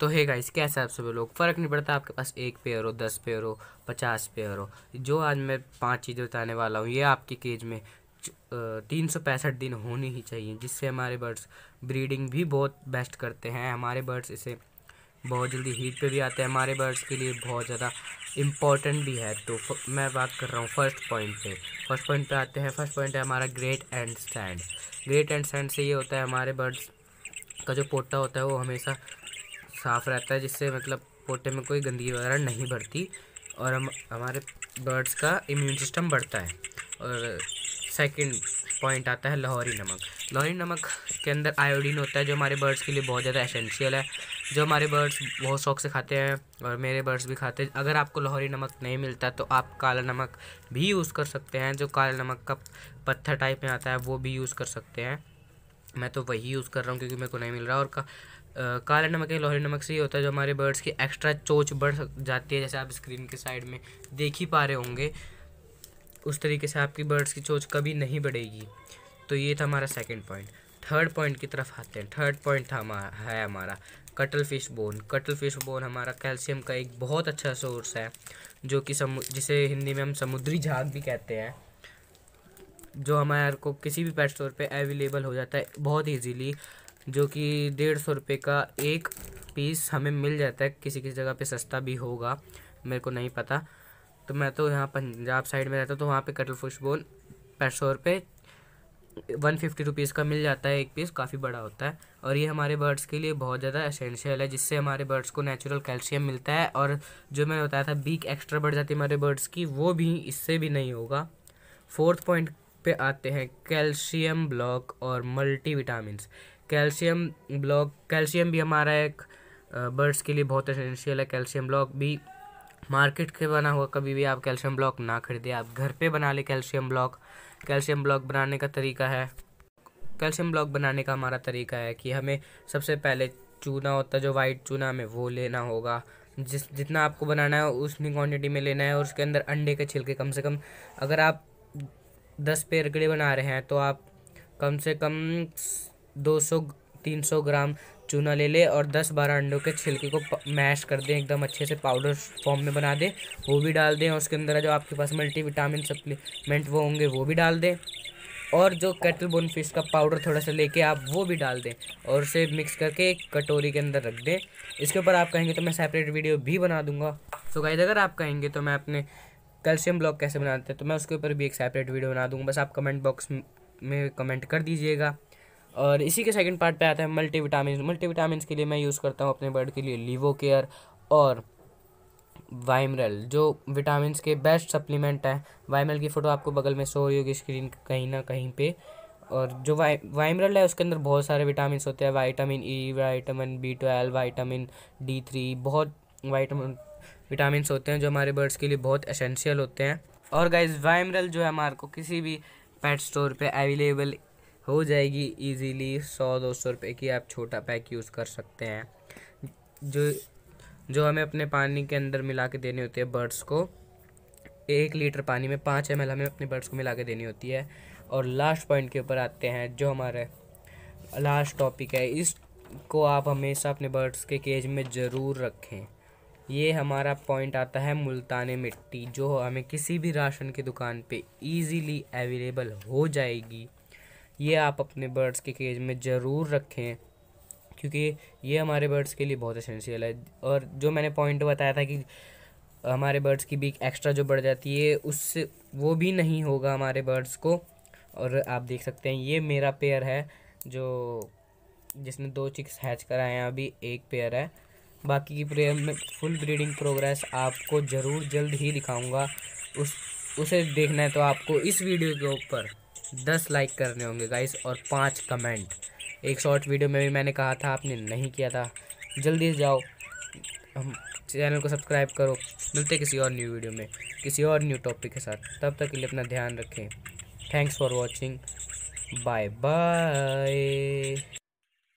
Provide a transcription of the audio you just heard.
तो है गाइस कैसे आप सभी लोग? फ़र्क नहीं पड़ता, आपके पास एक पेयर हो, दस पेयर हो, पचास पेयर हो। जो आज मैं पाँच चीज़ें बताने वाला हूँ, ये आपकी केज में तीन सौ पैंसठ दिन होनी ही चाहिए, जिससे हमारे बर्ड्स ब्रीडिंग भी बहुत बेस्ट करते हैं। हमारे बर्ड्स इसे बहुत जल्दी हीट पे भी आते हैं। हमारे बर्ड्स के लिए बहुत ज़्यादा इंपॉर्टेंट भी है। तो मैं बात कर रहा हूँ फ़र्स्ट पॉइंट पे। फ़र्स्ट पॉइंट पे आते हैं। फ़र्स्ट पॉइंट है हमारा great and stand great and stand से ये होता है, हमारे बर्ड्स का जो पोटा होता है, वो हमेशा साफ़ रहता है, जिससे मतलब पोटे में कोई गंदगी वगैरह नहीं बढ़ती और हम, हमारे बर्ड्स का इम्यून सिस्टम बढ़ता है। और सेकंड पॉइंट आता है लाहौरी नमक। लाहौरी नमक के अंदर आयोडीन होता है, जो हमारे बर्ड्स के लिए बहुत ज़्यादा एसेंशियल है। जो हमारे बर्ड्स बहुत शौक से खाते हैं और मेरे बर्ड्स भी खाते हैं। अगर आपको लाहौरी नमक नहीं मिलता तो आप काला नमक भी यूज़ कर सकते हैं। जो काला नमक का पत्थर टाइप में आता है, वो भी यूज़ कर सकते हैं। मैं तो वही यूज़ कर रहा हूँ, क्योंकि मेरे को नहीं मिल रहा और का काले नमक या लोहरी नमक से ये होता है जो हमारे बर्ड्स की एक्स्ट्रा चोच बढ़ जाती है, जैसे आप स्क्रीन के साइड में देख ही पा रहे होंगे। उस तरीके से आपकी बर्ड्स की चोच कभी नहीं बढ़ेगी। तो ये था हमारा सेकेंड पॉइंट थर्ड पॉइंट की तरफ़ आते हैं। थर्ड पॉइंट था हमारा है हमारा cuttlefish bone cuttlefish bone हमारा कैल्शियम का एक बहुत अच्छा सोर्स है, जो कि समु, जिसे हिंदी में हम समुद्री झाग भी कहते हैं। जो हमारे को किसी भी पेट स्टोर पे अवेलेबल हो जाता है, बहुत ईजीली जो कि डेढ़ सौ रुपये का एक पीस हमें मिल जाता है। किसी किसी जगह पे सस्ता भी होगा, मेरे को नहीं पता। तो मैं तो यहाँ पंजाब साइड में रहता हूँ तो वहाँ पे कटल फ़िश बोन पैंठ सौ रुपये वन फिफ्टी रुपीज़ का मिल जाता है एक पीस, काफ़ी बड़ा होता है। और ये हमारे बर्ड्स के लिए बहुत ज़्यादा असेंशियल है, जिससे हमारे बर्ड्स को नेचुरल कैल्शियम मिलता है। और जो मैंने बताया था बीक एक्स्ट्रा बढ़ जाती है हमारे बर्ड्स की, वो भी इससे भी नहीं होगा। फोर्थ पॉइंट पे आते हैं, कैल्शियम ब्लॉक और multivitamin calcium block, calcium भी हमारा एक बर्ड्स के लिए बहुत असेंशियल है। कैल्शियम ब्लॉक भी मार्केट के बना हुआ, कभी भी आप कैल्शियम ब्लॉक ना खरीदें। आप घर पे बना लें कैल्शियम ब्लॉक। कैल्शियम ब्लॉक बनाने का तरीका है। कैल्शियम ब्लॉक बनाने का हमारा तरीका है कि हमें सबसे पहले चूना होता, जो वाइट चूना हमें, वो लेना होगा। जिस, जितना आपको बनाना है, उतनी क्वांटिटी में लेना है और उसके अंदर अंडे के छिलके कम से कम, अगर आप दस पेड़ बना रहे हैं तो आप कम से कम दो सौ, तीन सौ ग्राम चूना ले ले और दस बारह अंडों के छिलके को मैश कर दें, एकदम अच्छे से पाउडर फॉर्म में बना दें, वो भी डाल दें और उसके अंदर जो आपके पास मल्टी विटामिन सप्लीमेंट वो होंगे, वो भी डाल दें और जो कैटल बोन फ़िश का पाउडर थोड़ा सा लेके आप वो भी डाल दें और उसे मिक्स करके एक कटोरी के अंदर रख दें। इसके ऊपर आप कहेंगे तो मैं सेपरेट वीडियो भी बना दूँगा। तो गाइज़ अगर आप कहेंगे तो मैं अपने कैल्शियम ब्लॉक कैसे बनाते हैं तो मैं उसके ऊपर भी एक सेपरेट वीडियो बना दूँगा। बस आप कमेंट बॉक्स में कमेंट कर दीजिएगा। और इसी के सेकंड पार्ट पे आता है मल्टी विटामिन मल्टी विटामिन के लिए मैं यूज़ करता हूँ अपने बर्ड के लिए लीवो केयर और वाइमरल जो विटामिन के बेस्ट सप्लीमेंट है। वाइमरल की फ़ोटो आपको बगल में शो रही होगी स्क्रीन कहीं ना कहीं पे। और जो वाइ वाइमरल है, उसके अंदर बहुत सारे विटामिन होते हैं। Vitamin E vitamin B twelve vitamin D three बहुत वाइटामिन विटामिन होते हैं जो हमारे बर्ड्स के लिए बहुत एसेंशियल होते हैं। और गाइज़ वाइमरल जो है हमारे को किसी भी पेट स्टोर पे अवेलेबल हो जाएगी इजीली सौ, दो सौ रुपये की आप छोटा पैक यूज़ कर सकते हैं। जो जो हमें अपने पानी के अंदर मिला के देनी होती है बर्ड्स को, एक लीटर पानी में पाँच एम हमें अपने बर्ड्स को मिला के देनी होती है। और लास्ट पॉइंट के ऊपर आते हैं, जो हमारे लास्ट टॉपिक है, इसको आप हमेशा अपने बर्ड्स के केज में ज़रूर रखें। ये हमारा पॉइंट आता है मुल्तान मिट्टी, जो हमें किसी भी राशन की दुकान पे इजीली अवेलेबल हो जाएगी। ये आप अपने बर्ड्स के केज में ज़रूर रखें, क्योंकि ये हमारे बर्ड्स के लिए बहुत असेंशियल है। और जो मैंने पॉइंट बताया था कि हमारे बर्ड्स की बीक एक्स्ट्रा जो बढ़ जाती है उससे वो भी नहीं होगा हमारे बर्ड्स को। और आप देख सकते हैं, ये मेरा पेयर है, जो जिसने दो चिक्स हैच कराए हैं, अभी एक पेयर है। बाकी की प्रेयर में फुल ब्रीडिंग प्रोग्रेस आपको ज़रूर जल्द ही दिखाऊँगा। उस, उसे देखना है तो आपको इस वीडियो के ऊपर। दस लाइक करने होंगे गाइस और पाँच कमेंट एक शॉर्ट वीडियो में भी मैंने कहा था, आपने नहीं किया था. जल्दी से जाओ, हम चैनल को सब्सक्राइब करो. मिलते किसी और न्यू वीडियो में, किसी और न्यू टॉपिक के साथ. तब तक के लिए अपना ध्यान रखें. Thanks for watching bye bye